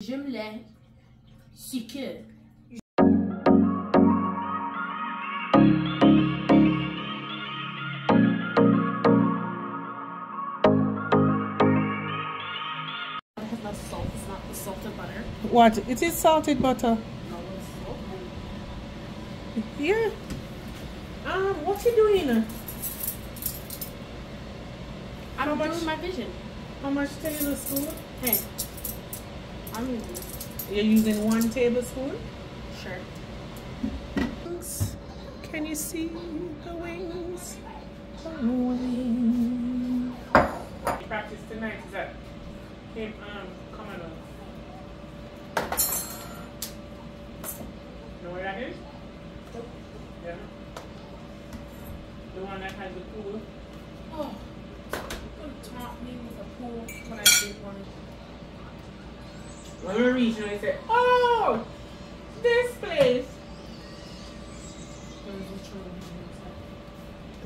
J'aime les sucres. Because my salt is not the salted butter. What? It is salted butter. No, it's salt. Yeah. Um, what you doing? I'm How much? doing my vision. How much tablespoon? Hey, I'm You're using one tablespoon. sure. Can you see the wings? The wings. Practice tonight is that him um coming up. Know where that is? Yeah. The one that has the pool. Oh, you could taunt me with a pool when I did one. When we reach, say, "Oh, this place."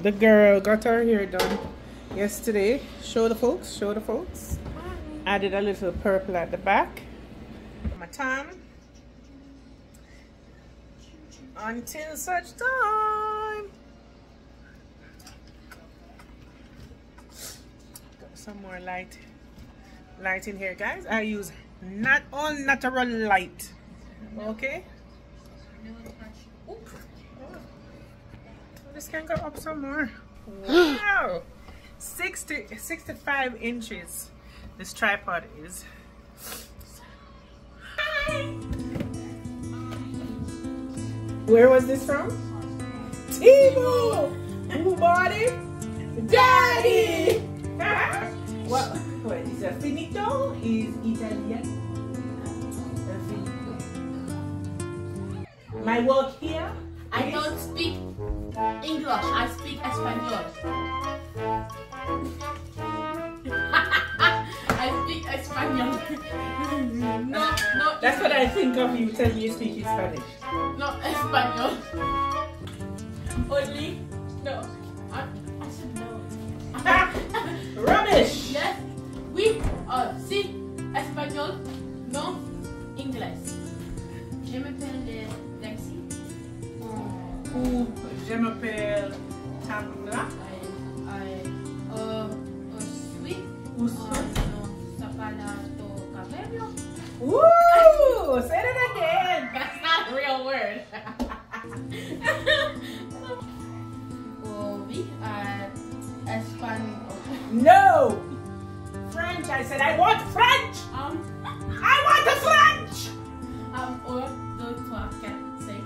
The girl got her hair done yesterday. Show the folks. Show the folks. Added a little purple at the back. My time. Until such time. Got some more light. Light in here, guys. I use not all natural light. Okay. Oh. This can go up some more. Wow. 60, 65 inches this tripod is. Where was this from? Timo! Who bought it? Daddy! what? Is a finito? Is Italian? My work here? I don't speak English. I speak Espanol. I speak Espanol. no, no. That's what I think of you tell me you speak Spanish. No Espanol. Only no. I, I said no. Rubbish! yes. Oui. Uh, si. Espagnol. No. English. Je m'appelle Lexi. Ou je m'appelle Tamla. I, I, uh, uh, sweet. Ou Uh, no, Zapalato cabello. Woo! Say it again! That's not a real word. oh, oui. Uh, Espanol. No! French. I said I want French! Um, I want the French! um, un, deux, trois, quatre, cinq,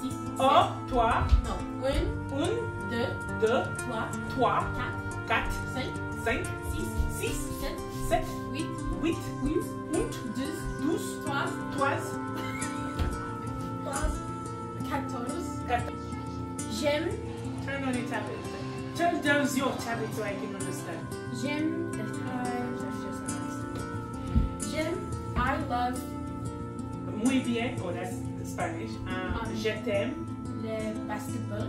six, Un, sept. Non, un, un, deux, deux, trois, trois, quatre, quatre, cinq, cinq, six, six, sept, sept, huit, huit, huit, douze, douze, trois, trois, trois, quatorze. quatorze. J'aime, Turn on your tablet. Turn down your tablet so I can understand. j'aime, I Muy bien. Oh, that's Spanish. Um, Um, je t'aime. le basketball.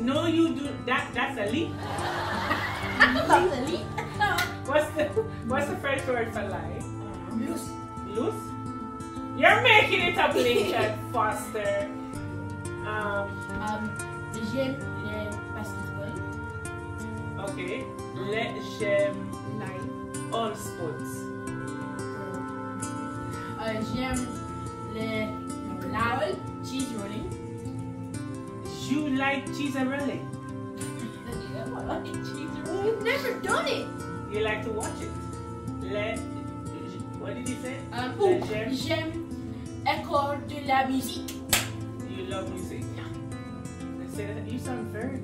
No, you do that. That's a leap. Lovely. What's the What's the French word for lie? Loose. Loose. You're making it up, Lincoln Foster. Um. Um, j'aime le basketball. Okay. Le j'aime Live. all sports. Euh, j'aime le loud cheese rolling. You like cheese and rolling. You've never done it. You like to watch it. Le. What did you say? Um, Le oh, j'aime. j'aime école de la musique. You love music. Let's say that. You sound very.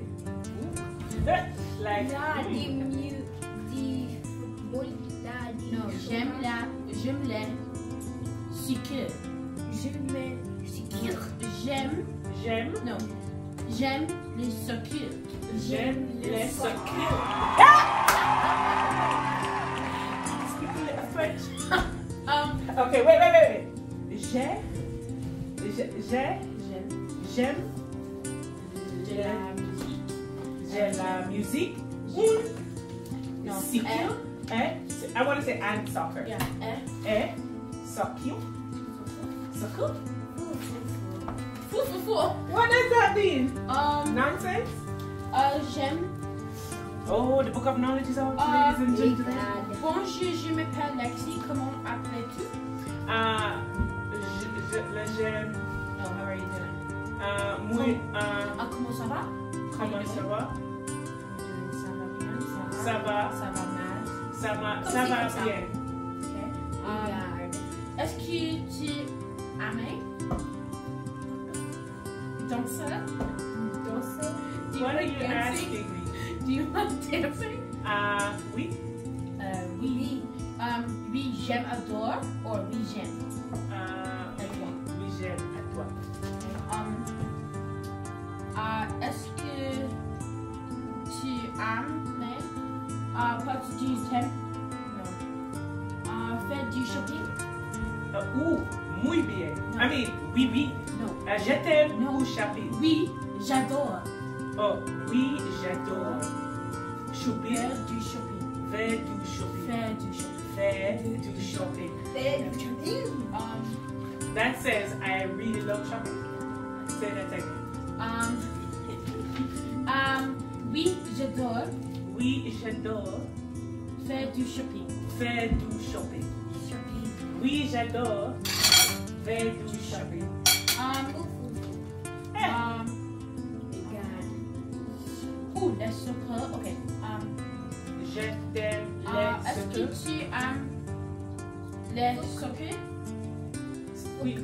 like. Là, des mieux, des football, là, des Non, j'aime la, j'aime les sucres. Je mets sucre. J'aime, J'aime. non, j'aime les sucres. J'aime les sucres. Speak a little French. Um, Okay, wait, wait, wait, wait. J'ai. J'ai. J'ai. j'aime J'aime. la musique. J'ai la musique. Non, Sucre. Eh? I want to say and soccer. yeah, un, Eh? Fou, fou, fou. What does that mean? Um, Nonsense? euh, j'aime. Oh, the book of knowledge is out, Ah, ladies and gentlemen. Bonjour, je m'appelle Lexi. Comment appelles-tu? Ah, je, je, le j'aime. No, how are you doing? Ah, muy, Ah, comment ça va? comment ça va? Ça va bien, ça va? Ça va mal? Ça va, ça va bien. Ok. Euh, Est-ce que tu aimes danser? Danser? Do you What are you dancing? asking me? Do you like dancing? Ah, oui. Euh, oui. Um, oui, j'aime, adore, or oui, j'aime. Ah, À toi. oui, j'aime à toi. Ou, muy bien. I mean, oui, oui. Non. Ah, je t'aime ou shopping? Oui, j'adore Oh, oui, j'adore. Shopping. faire du shopping. Faire du shopping. Faire du shopping. Faire du shopping. Um, That says I really love shopping. Say that again. um, um, oui, j'adore Oui, j'adore faire du shopping. faire du shopping. Oui, j'adore faire du shopping. Um, Eh, um, ooh, let's soccer. Okay. Um, je t'aime uh, les est-ce que soccer. tu aimes les soccer? Oui, Do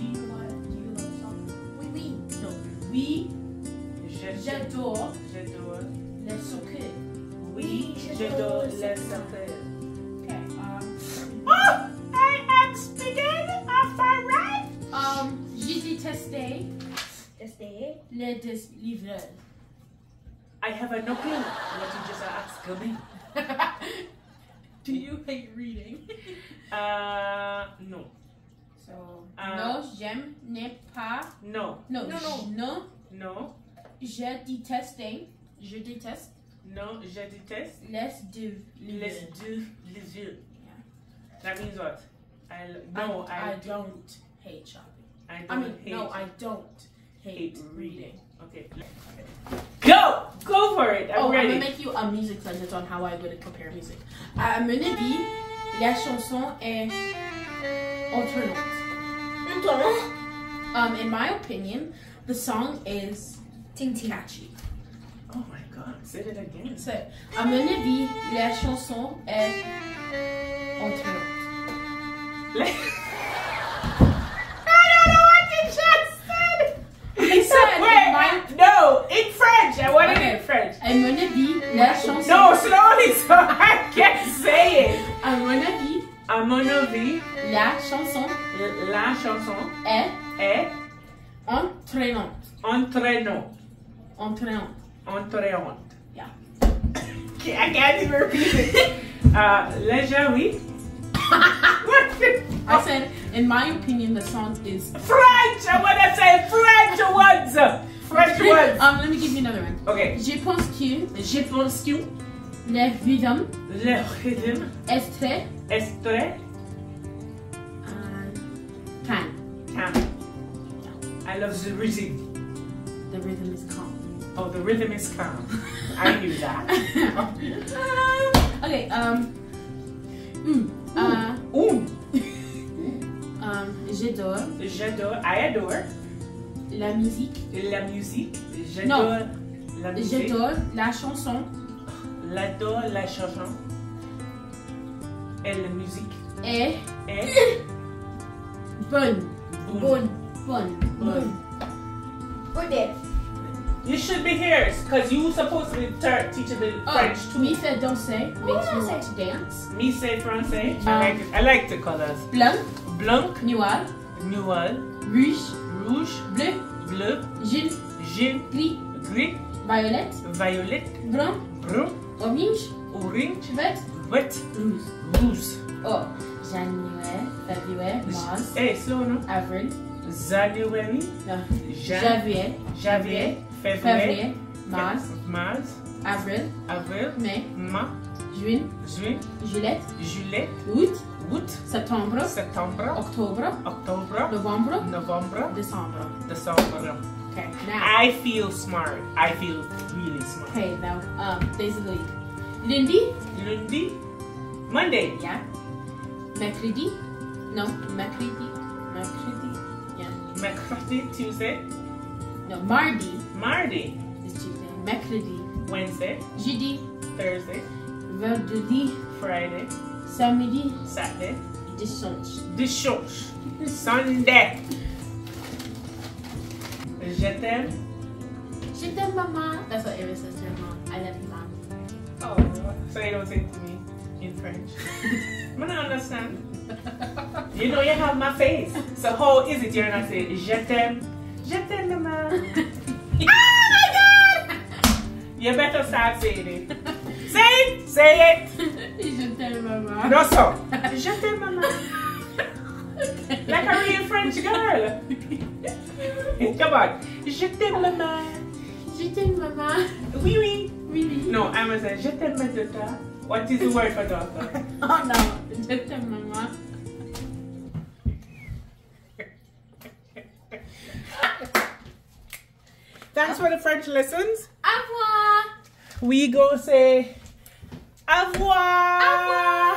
you like, do you like soccer? Oui, oui. No. Oui, je j'adore j'adore. les soccer. Oui, Oui, j'adore j'adore les le soccer. Okay. Um, Oh, I am speaking of a right. um, j'ai détesté Tester. les des livreurs. I have no clue what you just asked me. Do you hate reading? Uh, no, So, Uh, non, j'aime, n'ai pas, no, non, Non, non. non, no, je déteste, je déteste no, je déteste les deux les livreurs. deux les yeux. That means what? I l- no, I, I, I don't hate shopping. I I don't mean, hate. no, I don't hate, hate reading. Okay. Go! Go for it! I'm oh, I'm gonna make you a music sentence on how I would compare music. À mon avis, la chanson est alternate. Um, in my opinion, the song is catchy. Oh my god, say it again. So, à mon avis, la chanson est alternate. I don't know what you just said! I said Wait, my no, in French. I want it Okay. in French. À mon avis, la chanson. No, slowly so I can say it. À mon avis, À mon avis, la chanson la chanson est est entraînante. entraînante. Entraînante. Entraînante. Yeah. Okay, I can't even repeat it. Uh, Leisure, oui. what? I said, in my opinion, the song is. French! I want to say French words! French words! Um, let me give you another one. Okay. Je pense que Je pense que le rhythm le rythme est très est très euh, calm. calm. I love the rhythm. The rhythm is calm. Oh, the rhythm is calm. I knew that. okay. Um. Mm, uh, Ooh, um, j'adore j'adore, I adore la musique. la musique. J'adore la musique. J'adore la chanson J'adore la chanson. Et la musique est est bonne. bonne. Bonne. Bonne. Good. You should be here because you supposed to be ter- teaching the French Oh, too. me fait danser makes me danser. want to dance? Me say Francais. Um, I like it. I like the colors. Blanc, Blanc, noir, noir, rouge, rouge, bleu, bleu, jaune, jaune, gris, gris, violet, violet, brun, brun, orange, orange, vert, vert, rouge. rouge. Oh, janvier, février, mars, Hey, slow no? avril, January, Jan- janvier, janvier, février, mars, mars, avril, avril, mai, mai, juin, juin, juillet, juillet, août, août, septembre, septembre, octobre, octobre, novembre, novembre, décembre. december. Okay, now. I feel smart. I feel really smart. Okay, now, um, days of the week. Lundi, Lundi, Monday, yeah. Mercredi, no, mercredi, mercredi. Mercredi, Tuesday, No, mardi mardi, is Tuesday. Mercredi, Wednesday, jeudi, Thursday, vendredi, Friday, samedi, Saturday, dimanche. dimanche, Sunday. Je t'aime. Je t'aime, maman. That's what Ava says to her mom. I love you, mom. Oh, so you don't say it to me in French. I don't understand. You know you have my face. So how is it you're not saying je t'aime? Je t'aime, maman. oh my god! You better start saying it. Say it! Say it! Je t'aime, maman. No, so. Je t'aime, maman. Like a real French girl. Come on. Je t'aime, maman. Je t'aime, maman. Oui, oui. Really? No, I'm gonna say je t'aime, ma daughter. What is the word for daughter? Oh no. Je t'aime, maman. for the French lessons. Au revoir. We go say au revoir. Au revoir.